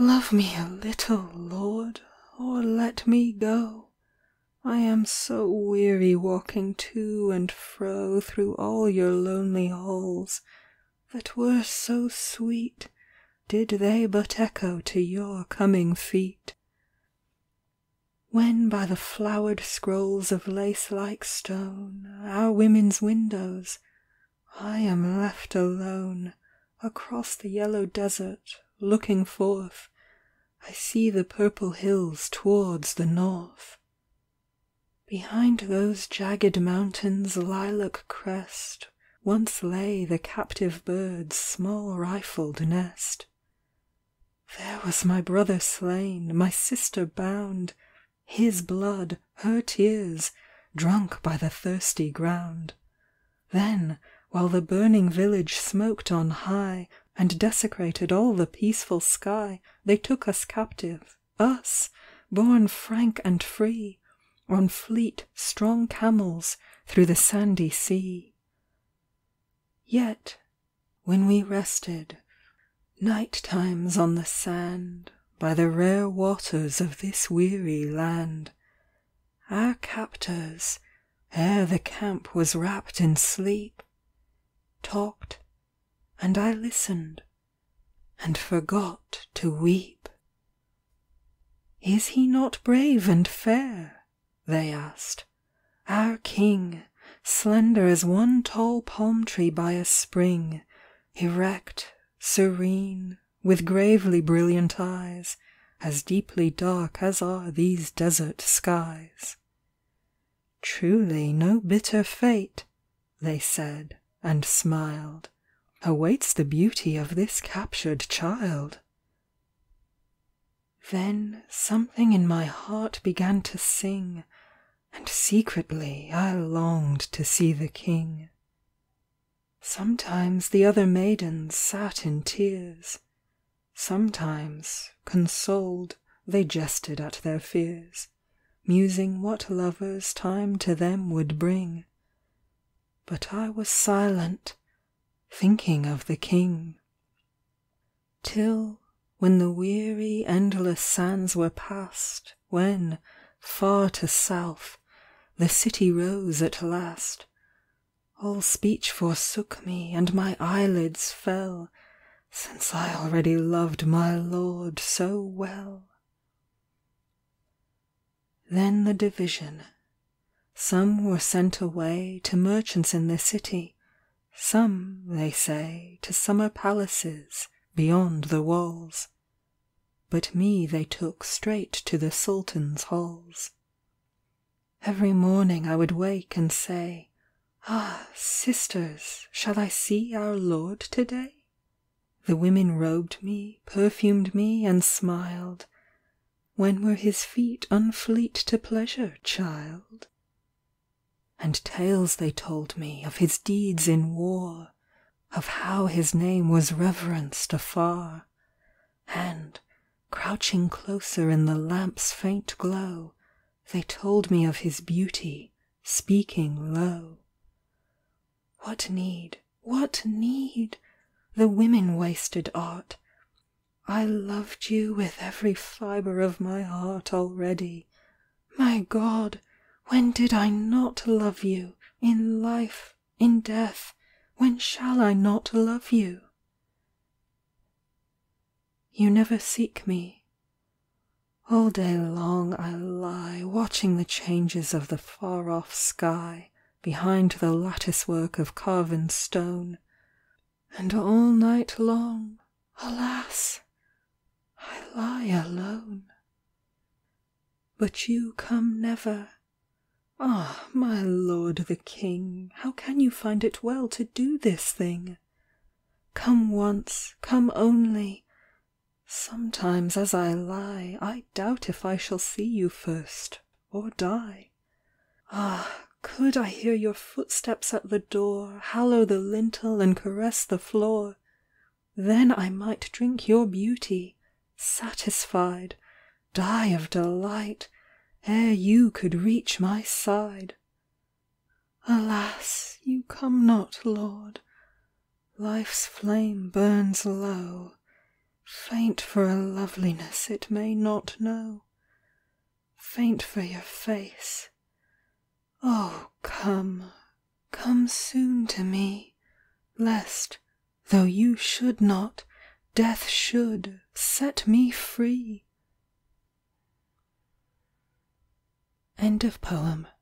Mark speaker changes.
Speaker 1: Love me a little, Lord, or let me go. I am so weary walking to and fro Through all your lonely halls, that were so sweet Did they but echo to your coming feet. When by the flowered scrolls of lace like stone Our women's windows, I am left alone Across the yellow desert, looking forth, I see the purple hills towards the north. Behind those jagged mountains' lilac crest Once lay the captive bird's small rifled nest. There was my brother slain, my sister bound, His blood, her tears, drunk by the thirsty ground. Then, while the burning village smoked on high, And desecrated all the peaceful sky, They took us captive, us, born frank and free, On fleet strong camels through the sandy sea. Yet, when we rested, night times on the sand, By the rare waters of this weary land, Our captors, ere the camp was wrapt in sleep, Talked, and I listened, and forgot to weep. Is he not brave and fair? they asked. Our king, Slender as one tall palm tree by a spring, Erect, serene, with gravely brilliant eyes, As deeply dark as are these desert skies. Truly no bitter fate, they said, and smiled, Awaits the beauty of this captured child. Then something in my heart began to sing, And secretly I longed to see the king. Sometimes the other maidens sat in tears, Sometimes, consoled, they jested at their fears, Musing what lovers time to them would bring. But I was silent, thinking of the king. Till, when the weary endless sands were past, When, far to south, the city rose at last, All speech forsook me and my eyelids fell, Since I already loved my lord so well. Then the division some were sent away To merchants in the city, some, they say, To summer palaces beyond the walls. But me they took straight to the Sultan's halls. Every morning I would wake and say, Ah, sisters, shall I see our lord to day? The women robed me, perfumed me, and smiled. When were his feet unfleet to pleasure, child? And tales they told me of his deeds in war, Of how his name was reverenced afar, And, crouching closer in the lamp's faint glow, They told me of his beauty, speaking low. What need, what need? The women wasted art. I loved you with every fibre of my heart Already. My God! When did I not love you, in life, in death, when shall I not love you? You never seek me. All day long I lie Watching the changes of the far off sky Behind the lattice work of carven stone, And all night long, alas, I lie alone. But you come never Ah, my lord the king, How can you find it well to do this thing? Come once, come only. Sometimes as I lie I doubt if I shall see you first, or die. Ah, could I hear your footsteps at the door Hallow the lintel and caress the floor, Then I might drink your beauty, satisfied, Die of delight, ere you could reach my side. Alas, you come not, Lord. Life's flame burns low. Faint for a loveliness it may not know, Faint for your face. Oh come, come soon to me, Lest, though you should not, death should, set me free. 100 THE DIWAN OF ABUŌĆÖL ALA 1 XLIX.